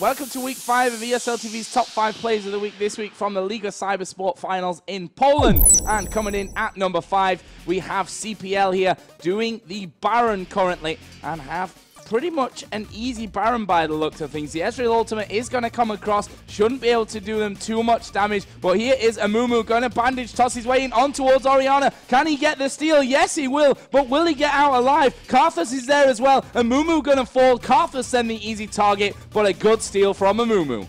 Welcome to week five of ESL TV's top five players of the week this week from the Liga Cybersport finals in Poland. And coming in at number five, we have CPL here doing the Baron currently and have pretty much an easy Baron by the looks of things. The Ezreal ultimate is going to come across, shouldn't be able to do them too much damage, but here is Amumu going to bandage, toss his way in on towards Orianna. Can he get the steal? Yes, he will, but will he get out alive? Karthus is there as well. Amumu going to fall. Karthus then the easy target, but a good steal from Amumu.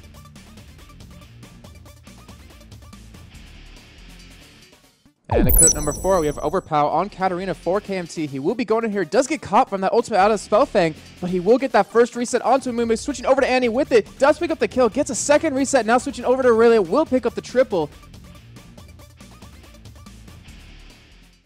And at clip number four, we have Overpow on Katarina for KMT. He will be going in here. Does get caught from that ultimate out of Spellfang, but he will get that first reset onto Mumu. Switching over to Annie with it. Does pick up the kill. Gets a second reset. Now switching over to Aurelia. Will pick up the triple.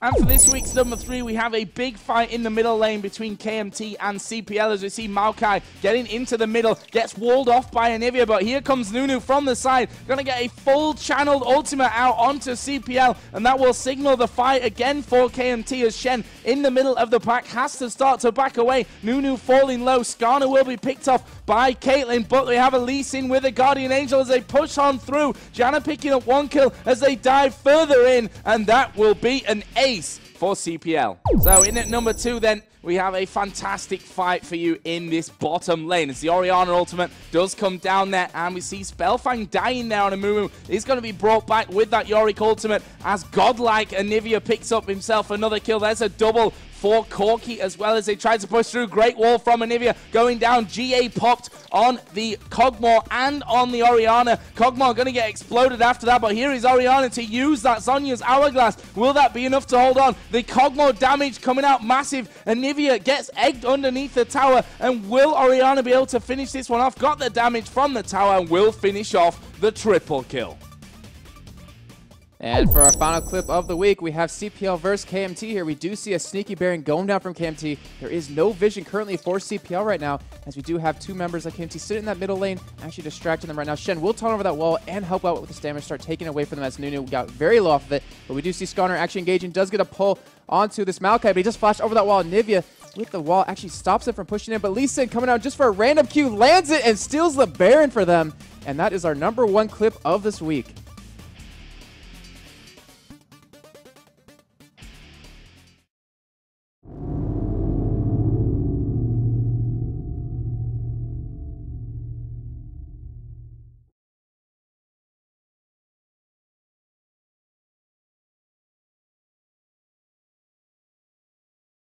And for this week's number three, we have a big fight in the middle lane between KMT and CPL as we see Maokai getting into the middle, gets walled off by Anivia, but here comes Nunu from the side, going to get a full channeled ultimate out onto CPL, and that will signal the fight again for KMT as Shen in the middle of the pack has to start to back away. Nunu falling low, Skarner will be picked off by Caitlyn, but they have a Lee Sin with a Guardian Angel as they push on through. Janna picking up one kill as they dive further in, and that will be an for CPL. So in at number two then, we have a fantastic fight for you in this bottom lane. As the Orianna ultimate does come down there, and we see Spellfang dying there on Amumu. He's going to be brought back with that Yorick ultimate as godlike Anivia picks up himself another kill. There's a double for Corki as well as they tried to push through. Great wall from Anivia going down. GA popped on the Kog'Maw and on the Orianna. Kog'Maw going to get exploded after that, but here is Orianna to use that Zhonya's Hourglass. Will that be enough to hold on? The Kog'Maw damage coming out massive. Anivia gets egged underneath the tower, and will Orianna be able to finish this one off? Got the damage from the tower and will finish off the triple kill. And for our final clip of the week, we have CPL versus KMT here. We do see a sneaky Baron going down from KMT. There is no vision currently for CPL right now, as we do have two members of KMT sitting in that middle lane, actually distracting them right now. Shen will turn over that wall and help out with the damage, start taking away from them as Nunu got very low off of it. But we do see Skarner actually engaging, does get a pull onto this Maokai, but he just flashed over that wall. Nivea with the wall actually stops it from pushing in, but Lee Sin coming out just for a random Q, lands it and steals the Baron for them. And that is our number one clip of this week.